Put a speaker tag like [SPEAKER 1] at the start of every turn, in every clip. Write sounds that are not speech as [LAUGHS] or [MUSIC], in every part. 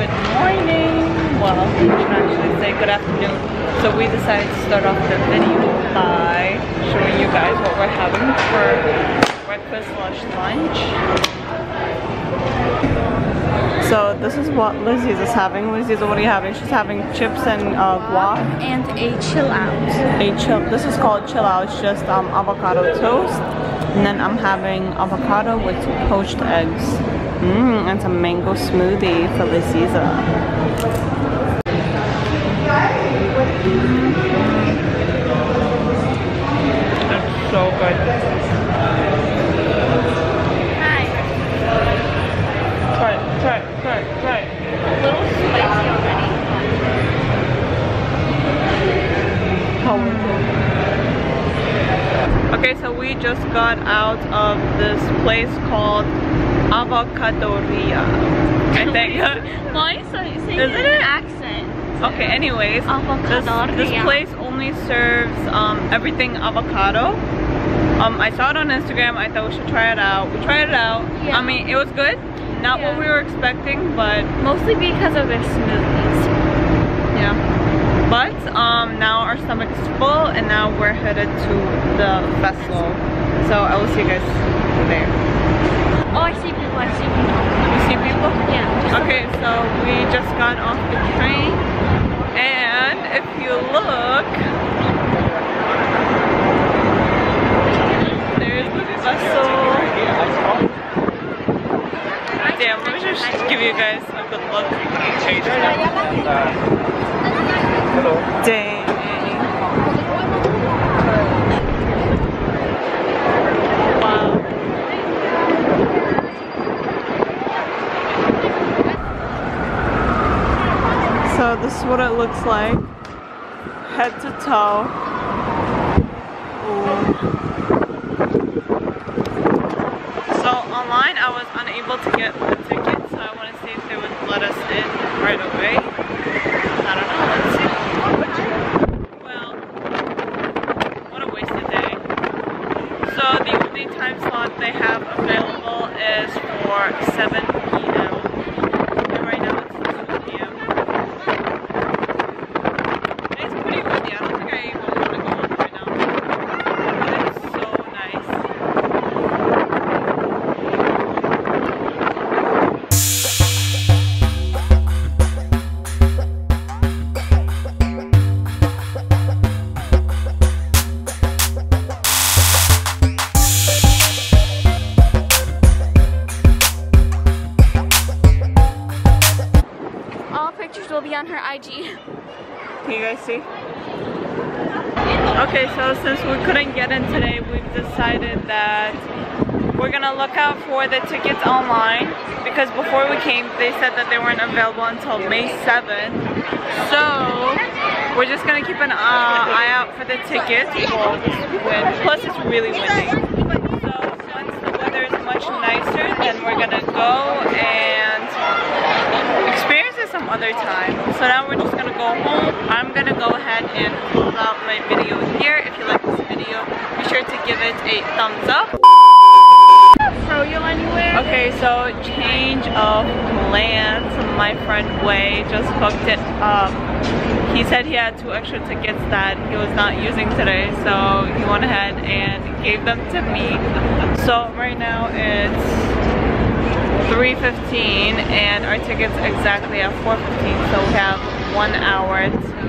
[SPEAKER 1] good morning. Well, I should actually say good afternoon. So we decided to start off the video by showing you guys what we're having for breakfast slash lunch. So this is what Laziza is having. Laziza, what are you having? She's having chips and uh, guac.
[SPEAKER 2] and a chill out.
[SPEAKER 1] A chill, this is called chill out. It's just um, avocado toast. And then I'm having avocado with poached eggs. Mmm, and some mango smoothie for Laziza. It's so good.
[SPEAKER 2] Hi.
[SPEAKER 1] Try it, try it, try it, try it.
[SPEAKER 2] A little spicy already.
[SPEAKER 1] Okay, so we just got out of this place called Avocaderia. I think. [LAUGHS]
[SPEAKER 2] Why is that? Say
[SPEAKER 1] Isn't
[SPEAKER 2] it an accent.
[SPEAKER 1] okay, anyways, this, this place only serves um, everything avocado. Um, I saw it on Instagram. I thought we should try it out. We tried it out.
[SPEAKER 2] Yeah.
[SPEAKER 1] I mean, it was good. Not what we were expecting, but
[SPEAKER 2] Mostly because of their smoothies.
[SPEAKER 1] yeah. But um, now our stomach is full, and now we're headed to the vessel. So I will see you guys there.
[SPEAKER 2] Oh, I see people. I see people.
[SPEAKER 1] You see people?
[SPEAKER 2] Yeah.
[SPEAKER 1] Okay, so we just got off the train, and if you look, there's the vessel. Damn, let me just give you guys a good look. Dang. This is what it looks like. Head to toe. Ooh. So online I was unable to get the ticket, so I want to see if they would let us in right away. I don't know, let's see. Well, what a wasted day. So the only time slot they have available is for 7 get in today, we've decided that we're gonna look out for the tickets online because before we came, they said that they weren't available until May 7th. So we're just gonna keep an uh, eye out for the tickets. Plus, it's really windy. So once the weather is much nicer, then we're gonna go and some other time. So now we're just gonna go home. I'm gonna go ahead and close out my video here. If you like this video, be sure to give it a thumbs up.
[SPEAKER 2] Throw you anywhere?
[SPEAKER 1] Okay, so change of plans. My friend Wei just booked it up. He said he had two extra tickets that he was not using today, so he went ahead and gave them to me. So right now it's 3.15 and our ticket's exactly at 4.15, so we have one hour to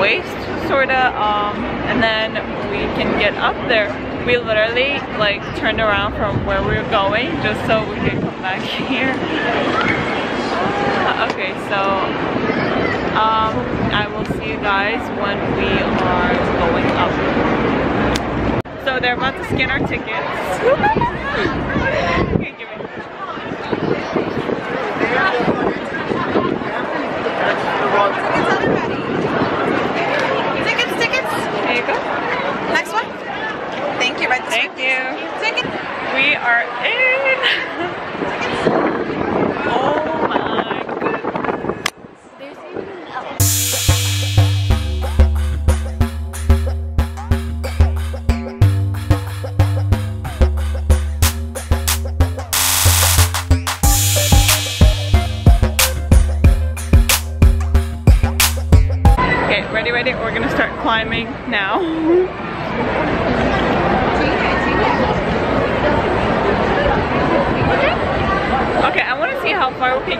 [SPEAKER 1] waste, sorta, um, and then we can get up there. We literally like turned around from where we were going just so we could come back [LAUGHS] here. [LAUGHS] Okay, so um, I will see you guys when we are going up. So they're about to scan our tickets. [LAUGHS]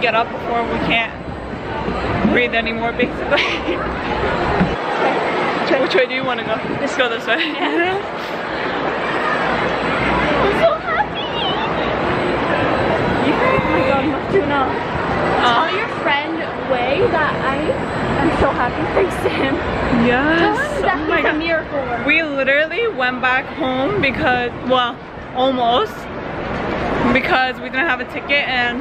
[SPEAKER 1] get up before we can't breathe anymore, basically. [LAUGHS] Which way do you want to go? Let's go this way.
[SPEAKER 2] I'm so happy. Oh my god, Maftuna. Tell
[SPEAKER 1] Uh,
[SPEAKER 2] your friend Wei that I am so happy thanks to him. Tell
[SPEAKER 1] yes.
[SPEAKER 2] him that
[SPEAKER 1] Oh
[SPEAKER 2] a miracle.
[SPEAKER 1] We literally went back home because, well, almost, because we didn't have a ticket and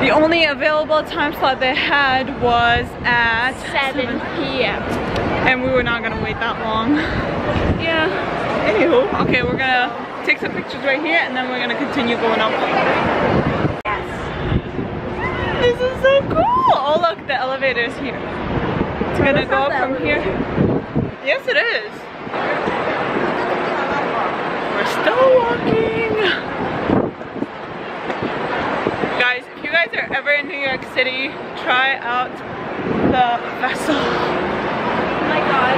[SPEAKER 1] the only available time slot they had was at
[SPEAKER 2] 7 p.m.
[SPEAKER 1] and we were not gonna wait that long. [LAUGHS]
[SPEAKER 2] Yeah.
[SPEAKER 1] Anywho, okay, we're gonna take some pictures right here and then we're gonna continue going up. Yes. This is so cool! Oh look, the elevator is here. It's gonna go up from here. Yes, it is. We're still walking. Guys, if you guys are ever in New York City, try out the vessel.
[SPEAKER 2] Oh my god.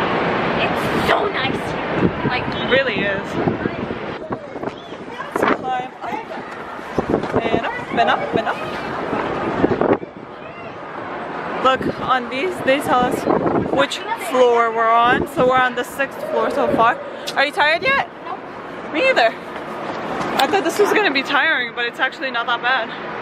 [SPEAKER 2] It's so nice here. Like,
[SPEAKER 1] It really is. Let's climb up and up and up and up. Look, on these, they tell us which floor we're on. So we're on the sixth floor so far. Are you tired yet?
[SPEAKER 2] no.
[SPEAKER 1] Me either. I thought this was gonna be tiring, but it's actually not that bad.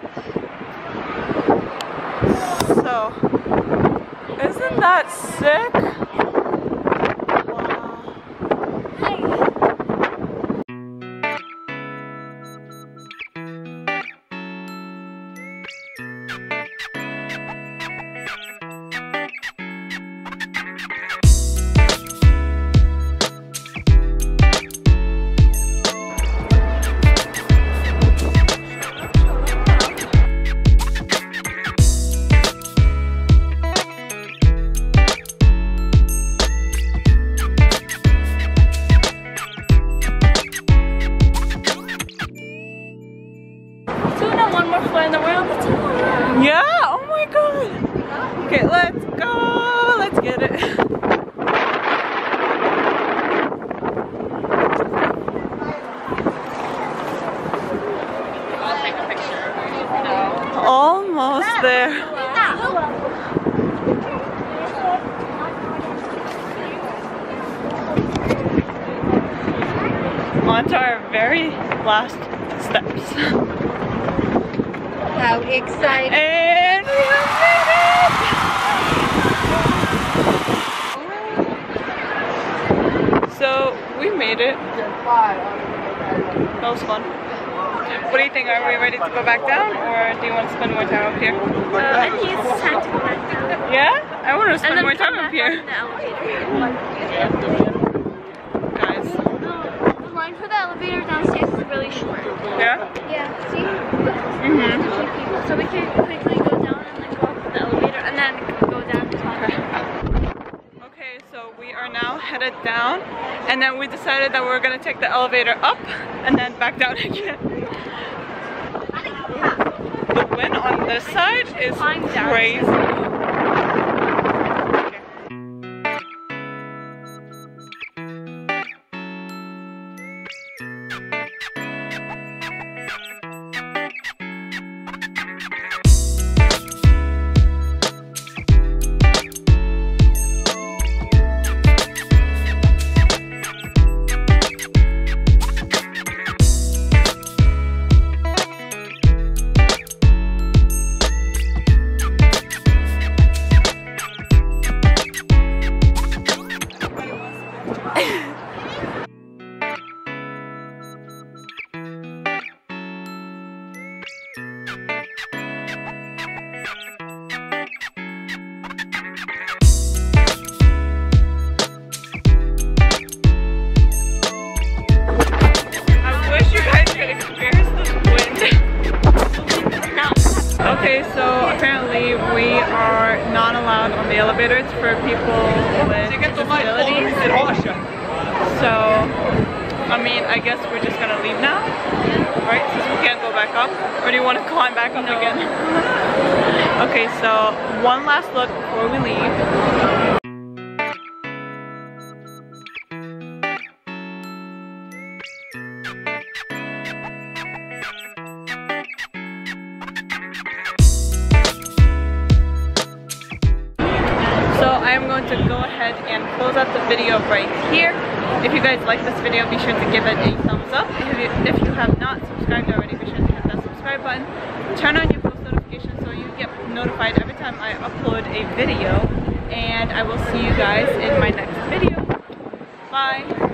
[SPEAKER 1] last steps. [LAUGHS]
[SPEAKER 2] How exciting.
[SPEAKER 1] And we have made it! So we made it. That was fun. What do you think? Are we ready to go back down or do you want to spend more time up here?
[SPEAKER 2] Uh, I think it's time to go back down.
[SPEAKER 1] Yeah? I want to spend more time up here. [LAUGHS]
[SPEAKER 2] on the elevator.
[SPEAKER 1] Guys.
[SPEAKER 2] The line for the elevator downstairs is really short.
[SPEAKER 1] Yeah?
[SPEAKER 2] Yeah, see?
[SPEAKER 1] Mm-hmm.
[SPEAKER 2] So we can quickly go down and then go up the elevator and then go down to top. [LAUGHS]
[SPEAKER 1] Okay, so we are now headed down and then we decided that we're going to take the elevator up and then back down [LAUGHS] again. The wind on this side is crazy. We are not allowed on the elevators for people with disabilities. So, I mean, I guess we're just gonna leave now, right? Since we can't go back up. Or do you want to climb back up again? [LAUGHS] okay, so one last look before we leave. To go ahead and close out the video right here. If you guys like this video, be sure to give it a thumbs up. If you, if you have not subscribed already, be sure to hit that subscribe button. Turn on your post notifications so you get notified every time I upload a video. And I will see you guys in my next video. Bye.